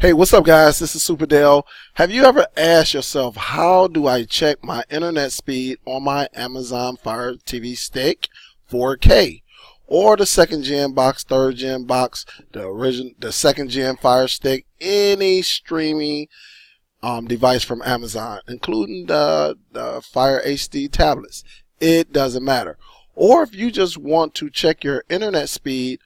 Hey, what's up guys? This is Super Dell. Have you ever asked yourself, how do I check my internet speed on my Amazon Fire TV Stick 4K? Or the second gen box, third gen box, the original, the second gen Fire Stick, any streaming um, device from Amazon, including the, the Fire HD tablets. It doesn't matter. Or if you just want to check your internet speed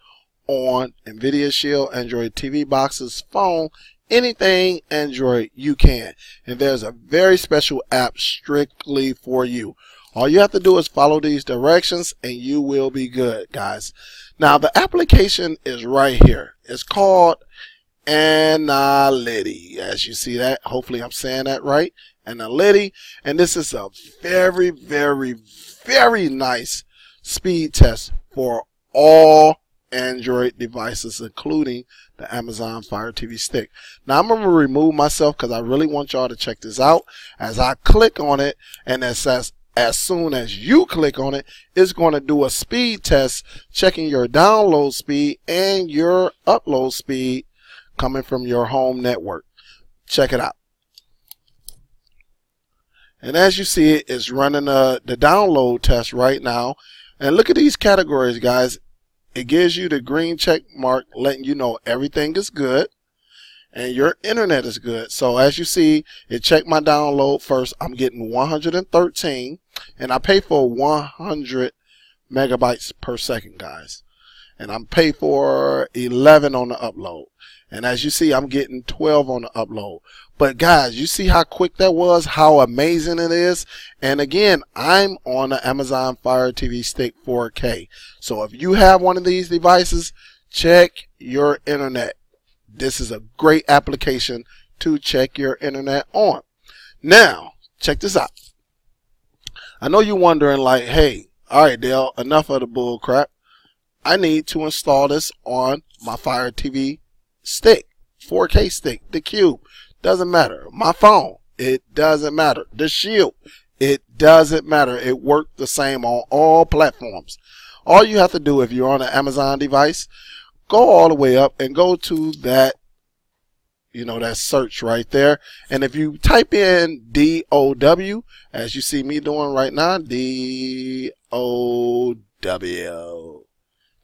on NVIDIA Shield, Android TV boxes, phone, anything Android, you can. And there's a very special app strictly for you. All you have to do is follow these directions and you will be good, guys. Now, the application is right here. It's called Analiti. As you see that, hopefully I'm saying that right. Analiti. And this is a very, very, very nice speed test for all Android devices, including the Amazon Fire TV Stick. Now I'm going to remove myself because I really want y'all to check this out. As I click on it, and it says as soon as you click on it, it's going to do a speed test, checking your download speed and your upload speed coming from your home network. Check it out. And as you see, it's running uh, the download test right now. And look at these categories, guys. It gives you the green check mark letting you know everything is good and your internet is good. So as you see, it checked my download first. I'm getting 113 and I pay for 100 megabytes per second, guys. And I'm pay for 11 on the upload. And as you see, I'm getting 12 on the upload. But guys, you see how quick that was, how amazing it is. And again, I'm on the Amazon Fire TV Stick 4K. So if you have one of these devices, check your internet. This is a great application to check your internet on. Now, check this out. I know you're wondering like, hey, all right, Dell, enough of the bull crap. I need to install this on my Fire TV stick, 4K stick, the cube, doesn't matter. My phone, it doesn't matter. The shield, it doesn't matter. It worked the same on all platforms. All you have to do if you're on an Amazon device, go all the way up and go to that, you know, that search right there. And if you type in D-O-W, as you see me doing right now, D-O-W.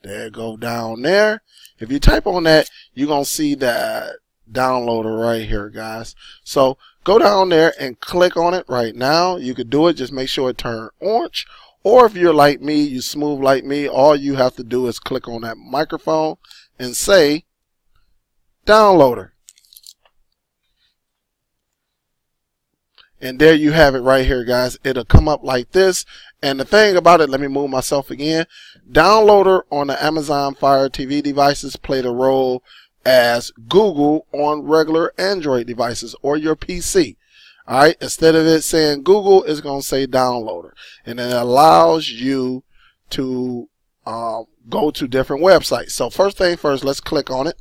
There, go down there. If you type on that, you're going to see that uh, downloader right here, guys. So go down there and click on it right now. You could do it. Just make sure it turn orange. Or if you're like me, you smooth like me, all you have to do is click on that microphone and say downloader. And there you have it right here, guys. It'll come up like this. And the thing about it, let me move myself again. Downloader on the Amazon Fire TV devices played a role as Google on regular Android devices or your PC. All right. Instead of it saying Google, it's going to say downloader and it allows you to um, go to different websites. So first thing first, let's click on it.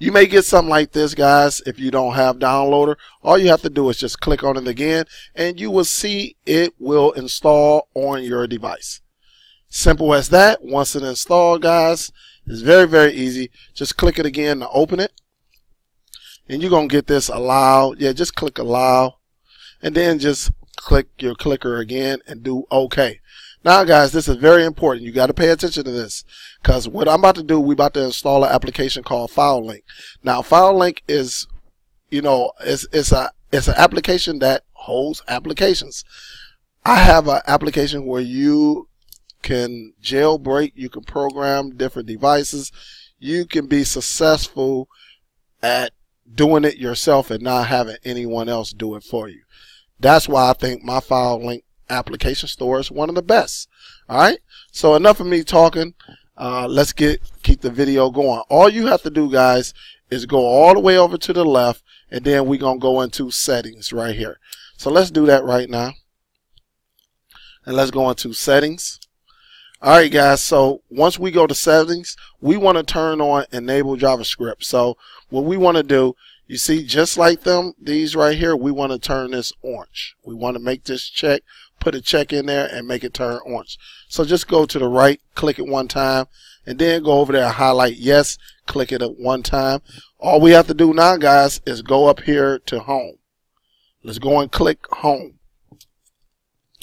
You may get something like this, guys, if you don't have downloader. All you have to do is just click on it again, and you will see it will install on your device. Simple as that. Once it installed, guys, it's very, very easy. Just click it again to open it. And you're going to get this allow. Yeah, just click allow. And then just click your clicker again and do OK. Now, guys, this is very important. You got to pay attention to this because what I'm about to do, we're about to install an application called FileLink. Now, FileLink is, you know, it's it's a it's an application that holds applications. I have an application where you can jailbreak, you can program different devices, you can be successful at doing it yourself and not having anyone else do it for you. That's why I think my FileLink application store is one of the best. All right. So enough of me talking. Uh, let's get keep the video going. All you have to do, guys, is go all the way over to the left, and then we're gonna go into settings right here. So let's do that right now. And let's go into settings. All right, guys. So once we go to settings, we want to turn on enable JavaScript. So what we want to do, you see, just like them, these right here, we want to turn this orange. We want to make this check put a check in there and make it turn orange. So just go to the right, click it one time, and then go over there and highlight yes, click it at one time. All we have to do now, guys, is go up here to home. Let's go and click home.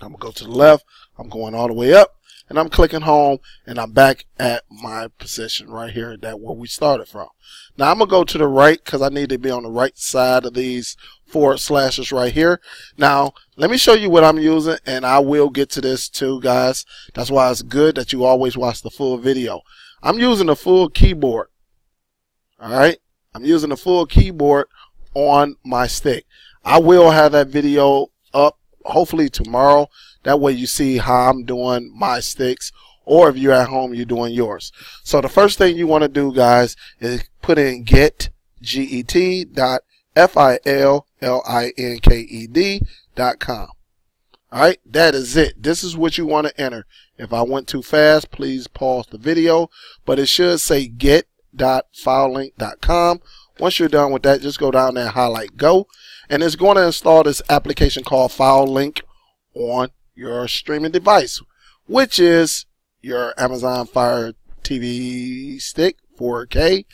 I'm going to go to the left. I'm going all the way up and I'm clicking home and I'm back at my position right here that where we started from. Now I'm gonna go to the right because I need to be on the right side of these forward slashes right here. Now let me show you what I'm using and I will get to this too guys. That's why it's good that you always watch the full video. I'm using a full keyboard. Alright. I'm using a full keyboard on my stick. I will have that video up hopefully tomorrow that way you see how I'm doing my sticks or if you're at home, you're doing yours. So the first thing you want to do, guys, is put in get get, G-E-T dot F-I-L-L-I-N-K-E-D dot com. Alright, that is it. This is what you want to enter. If I went too fast, please pause the video, but it should say get.filelinked.com. Once you're done with that, just go down there and highlight go, and it's going to install this application called FileLink on your streaming device, which is your Amazon Fire TV stick, 4K,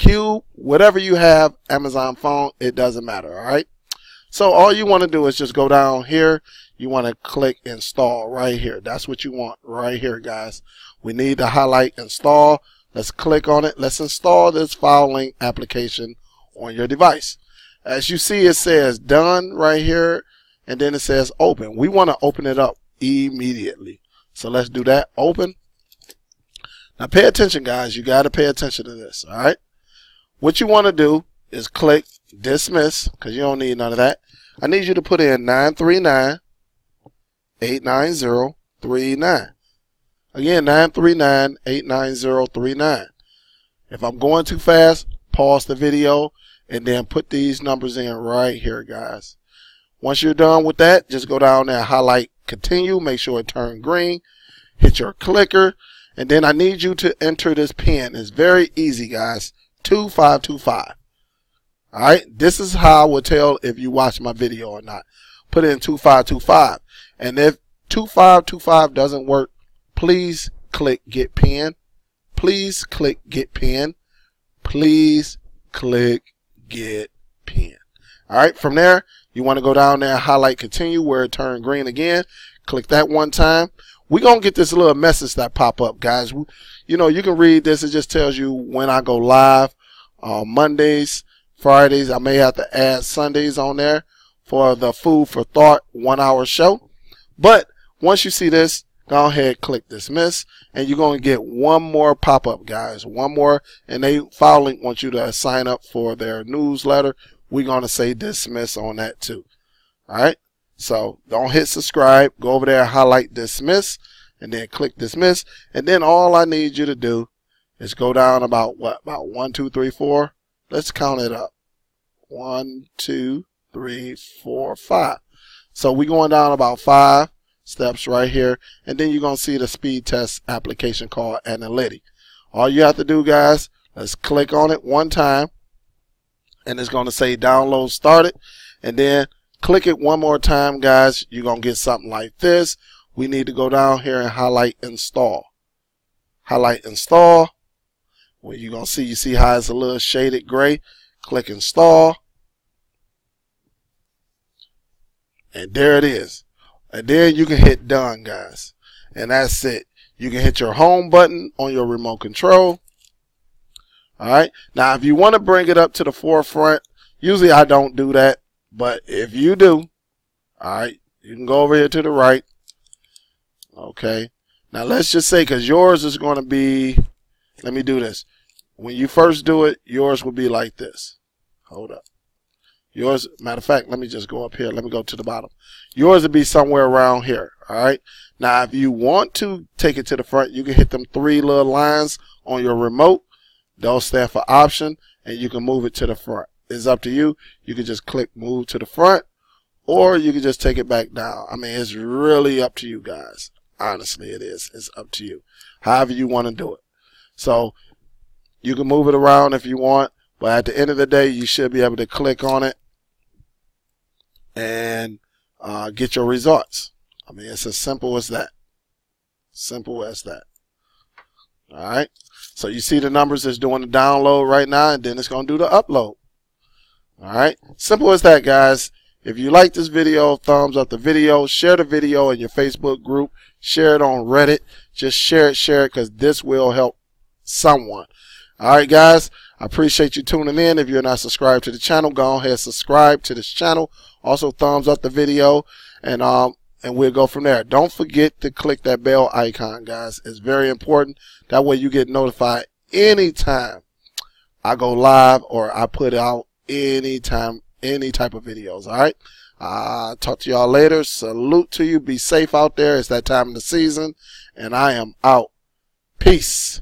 Cube, whatever you have, Amazon phone, it doesn't matter, all right? So all you want to do is just go down here. You want to click install right here. That's what you want right here, guys. We need to highlight install. Let's click on it. Let's install this file link application on your device. As you see, it says done right here and then it says open. We want to open it up immediately. So let's do that. Open. Now pay attention, guys. You got to pay attention to this. All right. What you want to do is click dismiss because you don't need none of that. I need you to put in 939 89039. Again, 939 89039. If I'm going too fast, pause the video and then put these numbers in right here, guys. Once you're done with that, just go down there highlight continue. Make sure it turn green. Hit your clicker. And then I need you to enter this pin. It's very easy, guys. 2525. Alright, this is how I will tell if you watch my video or not. Put in 2525. And if 2525 doesn't work, please click get pin. Please click get pin. Please click get pin. Alright, from there, you want to go down there, highlight continue where it turned green again. Click that one time. Going to get this little message that pop up, guys. You know, you can read this. It just tells you when I go live on Mondays, Fridays. I may have to add Sundays on there for the Food for Thought one hour show. But once you see this, go ahead, click dismiss, and you're going to get one more pop up, guys. One more, and they FileLink want you to sign up for their newsletter we're going to say dismiss on that too. All right. So don't hit subscribe. Go over there, highlight dismiss, and then click dismiss. And then all I need you to do is go down about what? About one, two, three, four. Let's count it up. One, two, three, four, five. So we're going down about five steps right here. And then you're going to see the speed test application called Analytic. All you have to do, guys, let's click on it one time and it's going to say download started. And then click it one more time, guys. You're going to get something like this. We need to go down here and highlight install. Highlight install. Well, you're going to see, you see how it's a little shaded gray. Click install. And there it is. And then you can hit done, guys. And that's it. You can hit your home button on your remote control. All right. Now, if you want to bring it up to the forefront, usually I don't do that, but if you do, all right, you can go over here to the right. Okay. Now let's just say, cause yours is going to be, let me do this. When you first do it, yours will be like this. Hold up. Yours, matter of fact, let me just go up here. Let me go to the bottom. Yours will be somewhere around here. All right. Now, if you want to take it to the front, you can hit them three little lines on your remote those stand for option and you can move it to the front. It's up to you. You can just click move to the front or you can just take it back down. I mean, it's really up to you guys. Honestly, it is. It's up to you. However you want to do it. So you can move it around if you want, but at the end of the day, you should be able to click on it and uh, get your results. I mean, it's as simple as that. Simple as that. All right. So you see the numbers is doing the download right now, and then it's going to do the upload. All right. Simple as that, guys. If you like this video, thumbs up the video, share the video in your Facebook group, share it on Reddit. Just share it, share it, because this will help someone. All right, guys. I appreciate you tuning in. If you're not subscribed to the channel, go ahead subscribe to this channel. Also, thumbs up the video, and um, and we'll go from there. Don't forget to click that bell icon, guys. It's very important. That way, you get notified anytime I go live or I put out anytime any type of videos. All right. Uh, talk to y'all later. Salute to you. Be safe out there. It's that time of the season, and I am out. Peace.